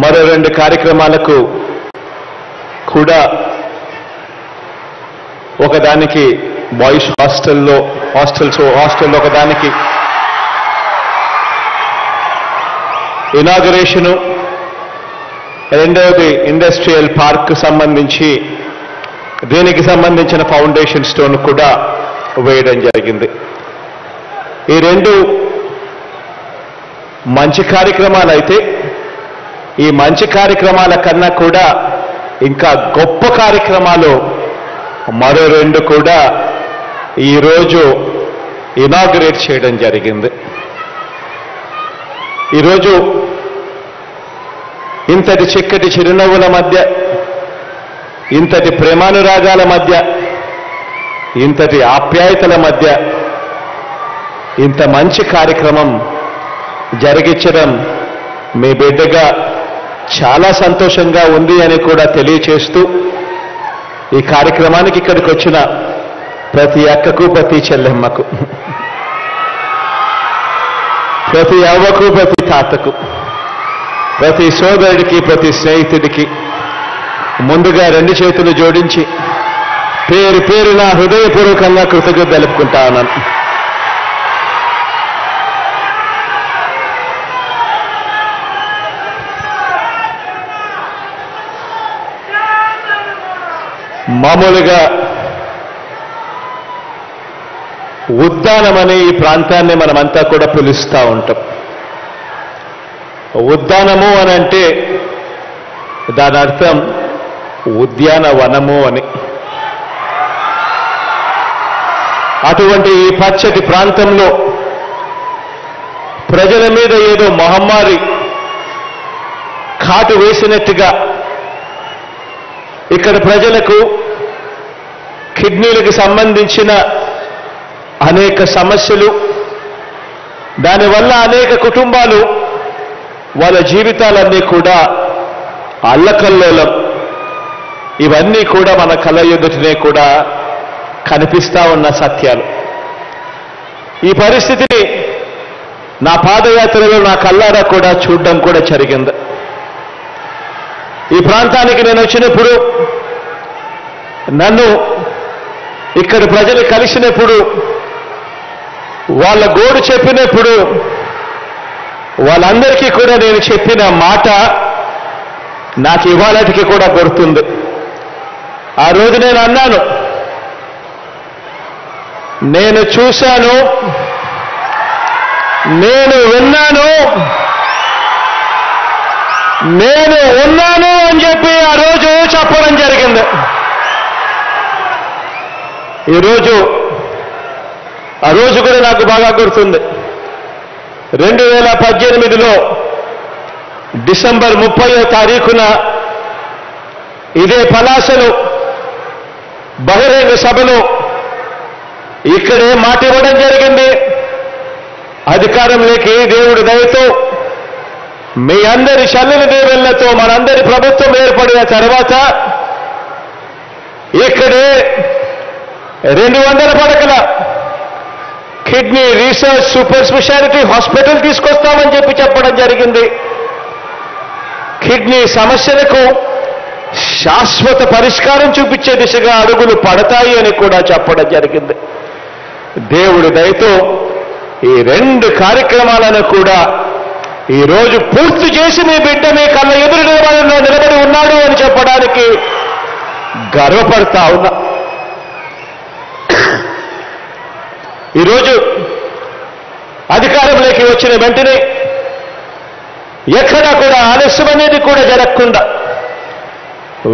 మరో రెండు కార్యక్రమాలకు కూడా ఒకదానికి బాయ్స్ హాస్టల్లో హాస్టల్స్ హాస్టల్లో ఒకదానికి ఇనాగరేషను రెండవది ఇండస్ట్రియల్ పార్క్ సంబంధించి దీనికి సంబంధించిన ఫౌండేషన్ స్టోన్ కూడా వేయడం జరిగింది. ఈ రెండు మంచి కార్యక్రమాలు అయితే ఈ మంచి కార్యక్రమాల కన్నా కూడా ఇంకా గొప్ప కార్యక్రమాలు మరో రెండు కూడా ఈరోజు ఇనాగ్రేట్ చేయడం జరిగింది. ఈరోజు ఇంతటి చిక్కటి చిరునవ్వుల మధ్య ఇంతటి ప్రేమానురాగాల మధ్య ఇంతటి ఆప్యాయతల మధ్య ఇంత మంచి కార్యక్రమం జరిగించడం మీ బిడ్డగా చాలా సంతోషంగా ఉంది అని కూడా తెలియచేస్తూ ఈ కార్యక్రమానికి ఇక్కడికి వచ్చిన ప్రతి అక్కకు ప్రతి చెల్లెమ్మకు ప్రతి అవ్వకు ప్రతి తాతకు ప్రతి సోదరుడికి ప్రతి స్నేహితుడికి ముందుగా రెండు చేతులు జోడించి పేరు పేరున హృదయపూర్వకంగా కృతజ్ఞత తెలుపుకుంటా ఉన్నాను. మామూలుగా ఉద్దానం అనే ఈ ప్రాంతాన్ని మనమంతా కూడా పిలుస్తూ ఉంటాం. ఉద్దానము అని అంటే దాని అర్థం ఉద్యానవనము అని. అటువంటి ఈ పచ్చటి ప్రాంతంలో ప్రజల మీద ఏదో మహమ్మారి కాటు వేసినట్టుగా ఇక్కడ ప్రజలకు కిడ్నీలకు సంబంధించిన అనేక సమస్యలు దానివల్ల అనేక కుటుంబాలు వాళ్ళ జీవితాలన్నీ కూడా అల్లకల్లోలం. ఇవన్నీ కూడా మన కళ్ళ ఎదుటనే కూడా కనిపిస్తా ఉన్న సత్యాలు. ఈ పరిస్థితిని నా పాదయాత్రలో నా కల్లారా కూడా చూడడం కూడా జరిగింది. ఈ ప్రాంతానికి నేను వచ్చినప్పుడు నన్ను ఇక్కడ ప్రజలు కలిసినప్పుడు వాళ్ళ గోడు చెప్పినప్పుడు వాళ్ళందరికీ కూడా నేను చెప్పిన మాట నాకు ఇవాళటికి కూడా గుర్తుంది. ఆ రోజు నేను అన్నాను నేను చూశాను నేను విన్నాను నేను ఉన్నాను అని చెప్పి ఆ రోజు చెప్పడం జరిగింది. ఈరోజు ఆ రోజు కూడా నాకు బాగా గుర్తుంది. రెండు వేల పద్దెనిమిదిలో డిసెంబర్ ముప్పయో తారీఖున ఇదే పలాసలో బహిరంగ సభలో ఇక్కడే మాట ఇవ్వడం జరిగింది. అధికారంలోకి దేవుడి దయతో మీ అందరి చల్లని దేవుళ్ళతో మనందరి ప్రభుత్వం ఏర్పడిన తర్వాత ఇక్కడే రెండు వందల పడకల kidney research super speciality hospital తీసుకొస్తామని చెప్పి చెప్పడం జరిగింది. కిడ్నీ సమస్యలకు శాశ్వత పరిష్కారం చూపించే దిశగా అడుగులు పడతాయి అని కూడా చెప్పడం జరిగింది. దేవుడి దయతో ఈ రెండు కార్యక్రమాలను కూడా ఈ రోజు పూర్తి చేసి మీ బిడ్డ మీ కళ్ళ ఎదురు నిలబడి ఉన్నాడు అని చెప్పడానికి గర్వపడతా ఉన్నా. ఈరోజు అధికారంలోకి వచ్చిన వెంటనే ఎక్కడా కూడా ఆలస్యం అనేది కూడా జరగకుండా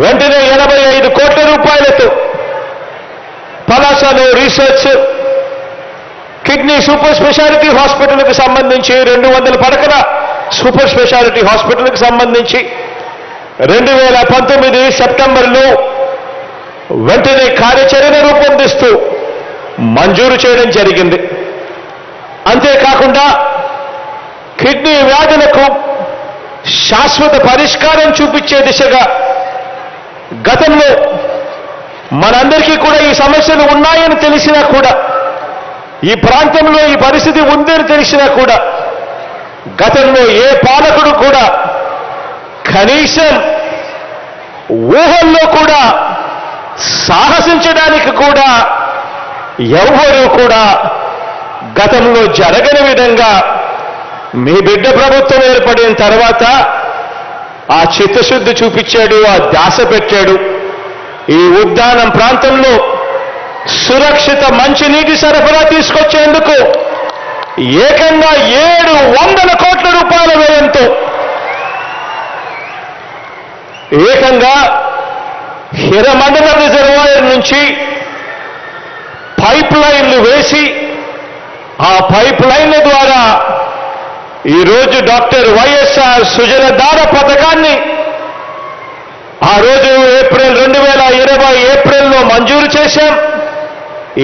వెంటనే ఎనభై ఐదు కోట్ల రూపాయలతో పలాసలో రీసెర్చ్ కిడ్నీ సూపర్ స్పెషాలిటీ హాస్పిటల్కి సంబంధించి రెండు వందల పడకల సూపర్ స్పెషాలిటీ హాస్పిటల్కి సంబంధించి రెండు వేల పంతొమ్మిది సెప్టెంబర్లో వెంటనే కార్యాచరణ రూపొందిస్తూ మంజూరు చేయడం జరిగింది. అంతేకాకుండా కిడ్నీ వ్యాధులకు శాశ్వత పరిష్కారం చూపించే దిశగా గతంలో మనందరికీ కూడా ఈ సమస్యలు ఉన్నాయని తెలిసినా కూడా ఈ ప్రాంతంలో ఈ పరిస్థితి ఉందని తెలిసినా కూడా గతంలో ఏ పాలకుడు కూడా కనీసం ఊహల్లో కూడా సాహసించడానికి కూడా ఎవ్వరూ కూడా గతంలో జరగని విధంగా మీ బిడ్డ ప్రభుత్వం ఏర్పడిన తర్వాత ఆ చిత్తశుద్ధి చూపించాడు ఆ దాస పెట్టాడు. ఈ ఉద్యానం ప్రాంతంలో సురక్షిత మంచినీటి సరఫరా తీసుకొచ్చేందుకు ఏకంగా ఏడు వందల కోట్ల రూపాయల వ్యయంతో ఏకంగా హిరమండల రిజర్వాయర్ నుంచి పైప్ లైన్లు వేసి ఆ పైప్ లైన్ల ద్వారా ఈరోజు డాక్టర్ వైఎస్ఆర్ సుజలధార పథకాన్ని ఆ రోజు ఏప్రిల్ రెండు వేల ఇరవై ఏప్రిల్లో మంజూరు చేశాం.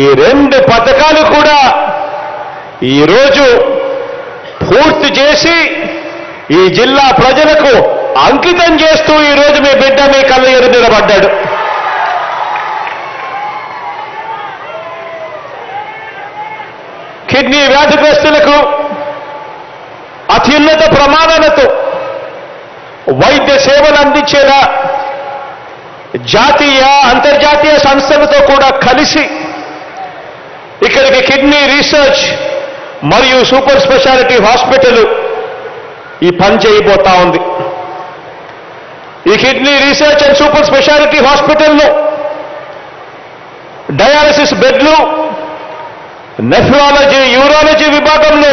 ఈ రెండు పథకాలు కూడా ఈరోజు పూర్తి చేసి ఈ జిల్లా ప్రజలకు అంకితం చేస్తూ ఈరోజు మీ బిడ్డ మీ కళ్ళ ఎదురు నిలబడ్డాడు. కిడ్నీ వ్యాధిగ్రస్తులకు అత్యున్నత ప్రమాణాలతో వైద్య సేవలు అందించేలా జాతీయ అంతర్జాతీయ సంస్థలతో కూడా కలిసి ఇక్కడికి కిడ్నీ రీసెర్చ్ మరియు సూపర్ స్పెషాలిటీ హాస్పిటల్ ఈ పని చేయబోతా ఉంది. ఈ kidney research and super speciality హాస్పిటల్లో డయాలసిస్ బెడ్లు నెఫ్రాలజీ యూరాలజీ విభాగంలో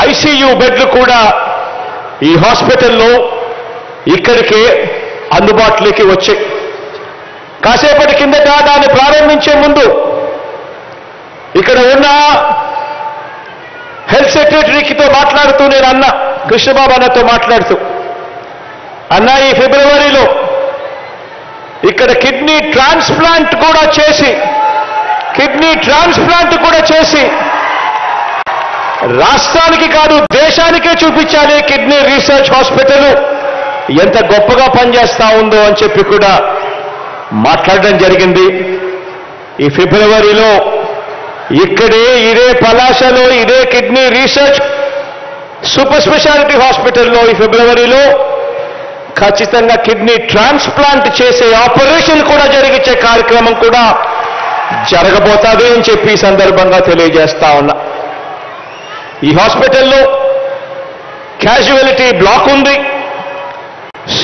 ఐసీయూ బెడ్లు కూడా ఈ హాస్పిటల్లో ఇక్కడికే అందుబాటులోకి వచ్చాయి. కాసేపటి కిందట దాన్ని ప్రారంభించే ముందు ఇక్కడ ఉన్న హెల్త్ సెక్రటరీకితో మాట్లాడుతూ నేను అన్న కృష్ణబాబు అన్నతో మాట్లాడుతూ అన్న ఈ ఫిబ్రవరిలో ఇక్కడ కిడ్నీ ట్రాన్స్ప్లాంట్ కూడా చేసి కిడ్నీ ట్రాన్స్ప్లాంట్ కూడా చేసి రాష్ట్రానికి కాదు దేశానికే చూపించాలి కిడ్నీ రీసెర్చ్ హాస్పిటల్ ఎంత గొప్పగా పనిచేస్తా ఉందో అని చెప్పి కూడా మాట్లాడడం జరిగింది. ఈ ఫిబ్రవరిలో ఇక్కడే ఇదే పలాసలో ఇదే కిడ్నీ రీసెర్చ్ సూపర్ స్పెషాలిటీ హాస్పిటల్లో ఈ ఫిబ్రవరిలో ఖచ్చితంగా కిడ్నీ ట్రాన్స్ప్లాంట్ చేసే ఆపరేషన్ కూడా జరిగించే కార్యక్రమం కూడా జరగబోతుంది అని చెప్పి ఈ సందర్భంగా తెలియజేస్తా ఉన్నా. ఈ హాస్పిటల్లో క్యాజువాలిటీ బ్లాక్ ఉంది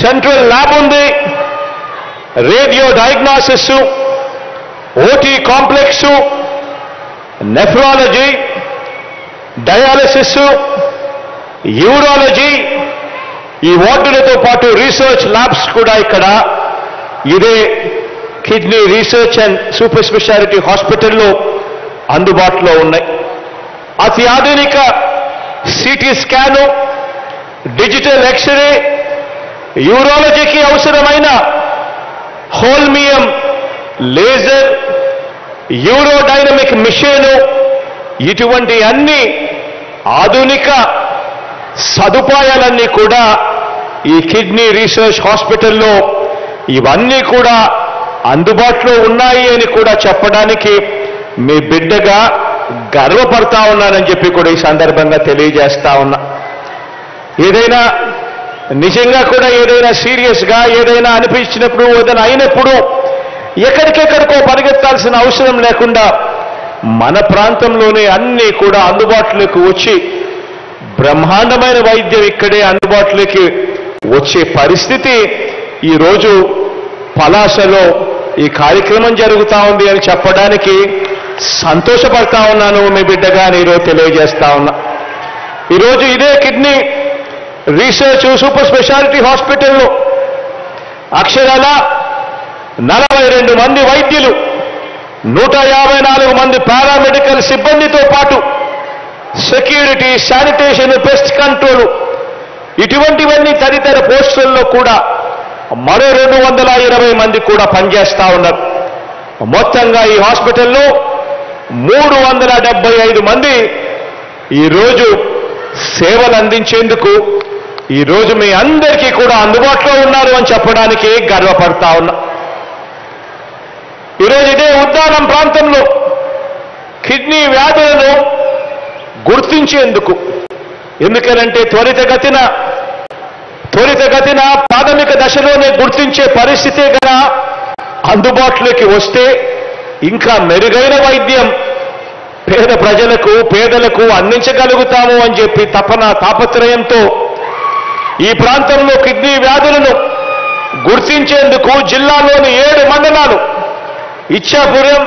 సెంట్రల్ ల్యాబ్ ఉంది radio diagnosis OT complex nephrology dialysis urology ఈ వార్డులతో పాటు రీసెర్చ్ ల్యాబ్స్ కూడా ఇక్కడ ఇదే kidney research and super speciality హాస్పిటల్లో అందుబాటులో ఉన్నాయి. అతి ఆధునిక సిటీ స్కాను డిజిటల్ ఎక్స్రే యూరాలజీకి అవసరమైన హోల్మియం లేజర్ యూరోడైనమిక్ మిషన్ ఇటువంటి అన్ని ఆధునిక సదుపాయాలన్నీ కూడా ఈ కిడ్నీ రీసెర్చ్ హాస్పిటల్లో ఇవన్నీ కూడా అందుబాటులో ఉన్నాయి అని కూడా చెప్పడానికి మీ బిడ్డగా గర్వపడతా ఉన్నానని చెప్పి కూడా ఈ సందర్భంగా తెలియజేస్తా ఉన్నా. ఏదైనా నిజంగా కూడా ఏదైనా సీరియస్గా ఏదైనా అనిపించినప్పుడు ఏదైనా అయినప్పుడు ఎక్కడికెక్కడికో పరిగెత్తాల్సిన అవసరం లేకుండా మన ప్రాంతంలోనే అన్నీ కూడా అందుబాటులోకి వచ్చి బ్రహ్మాండమైన వైద్యం ఇక్కడే అందుబాటులోకి వచ్చే పరిస్థితి ఈరోజు పలాసలో ఈ కార్యక్రమం జరుగుతా ఉంది అని చెప్పడానికి సంతోషపడతా ఉన్నాను మీ బిడ్డగా అని ఈరోజు తెలియజేస్తా ఉన్నా. ఈరోజు ఇదే కిడ్నీ రీసెర్చ్ సూపర్ స్పెషాలిటీ హాస్పిటల్లో అక్షరాల నలభై రెండు మంది వైద్యులు నూట యాభై నాలుగు మంది పారామెడికల్ సిబ్బందితో పాటు సెక్యూరిటీ శానిటేషన్ పెస్ట్ కంట్రోల్ ఇటువంటివన్నీ తదితర పోస్టుల్లో కూడా మరో రెండు వందల ఇరవై మంది కూడా పనిచేస్తా ఉన్నారు. మొత్తంగా ఈ హాస్పిటల్లో మూడు వందల డెబ్బై ఐదు మంది ఈరోజు సేవలు అందించేందుకు ఈరోజు మీ అందరికీ కూడా అందుబాటులో ఉన్నారు అని చెప్పడానికి గర్వపడతా ఉన్నా. ఈరోజు ఇదే ఉద్దానం ప్రాంతంలో కిడ్నీ వ్యాధులను గుర్తించేందుకు ఎందుకనంటే త్వరితగతిన త్వరితగతిన ప్రాథమిక దశలోనే గుర్తించే పరిస్థితే గన అందుబాటులోకి వస్తే ఇంకా మెరుగైన వైద్యం పేద ప్రజలకు పేదలకు అందించగలుగుతాము అని చెప్పి తపన తాపత్రయంతో ఈ ప్రాంతంలో కిడ్నీ వ్యాధులను గుర్తించేందుకు జిల్లాలోని ఏడు మండలాలు ఇచ్చాపురం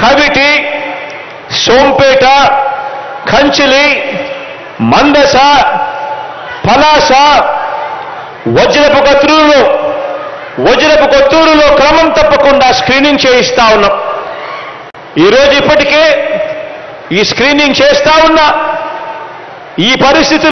కవిటి సోంపేట కంచిలి మందస పలాస వజ్రపు కత్రూరులో వజ్రపు కొత్తూరులో క్రమం తప్పకుండా స్క్రీనింగ్ చేయిస్తా ఉన్నాం. ఈరోజు ఇప్పటికే ఈ స్క్రీనింగ్ చేస్తా ఉన్నా. ఈ పరిస్థితి